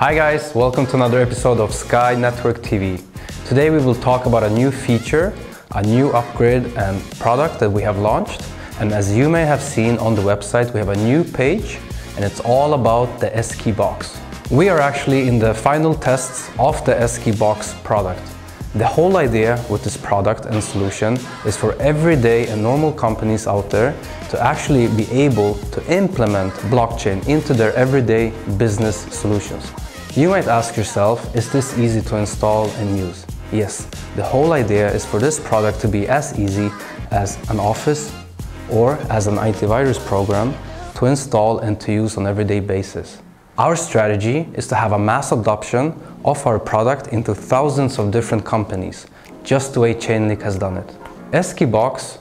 Hi guys, welcome to another episode of Skey Network TV. Today we will talk about a new feature, a new upgrade and product that we have launched. And as you may have seen on the website, we have a new page and it's all about the Skey Box. We are actually in the final tests of the Skey Box product. The whole idea with this product and solution is for everyday and normal companies out there to actually be able to implement blockchain into their everyday business solutions. You might ask yourself, is this easy to install and use? Yes, the whole idea is for this product to be as easy as an office or as an antivirus program to install and to use on everyday basis. Our strategy is to have a mass adoption of our product into thousands of different companies, just the way Chainlink has done it. Skey Box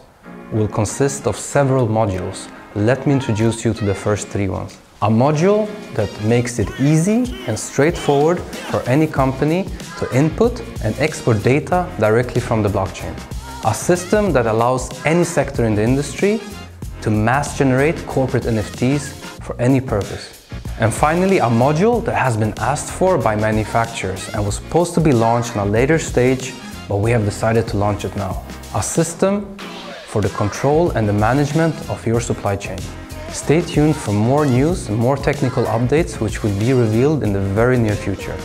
will consist of several modules. Let me introduce you to the first three ones. A module that makes it easy and straightforward for any company to input and export data directly from the blockchain. A system that allows any sector in the industry to mass generate corporate NFTs for any purpose. And finally, a module that has been asked for by manufacturers and was supposed to be launched in a later stage, but we have decided to launch it now. A system for the control and the management of your supply chain. Stay tuned for more news and more technical updates which will be revealed in the very near future.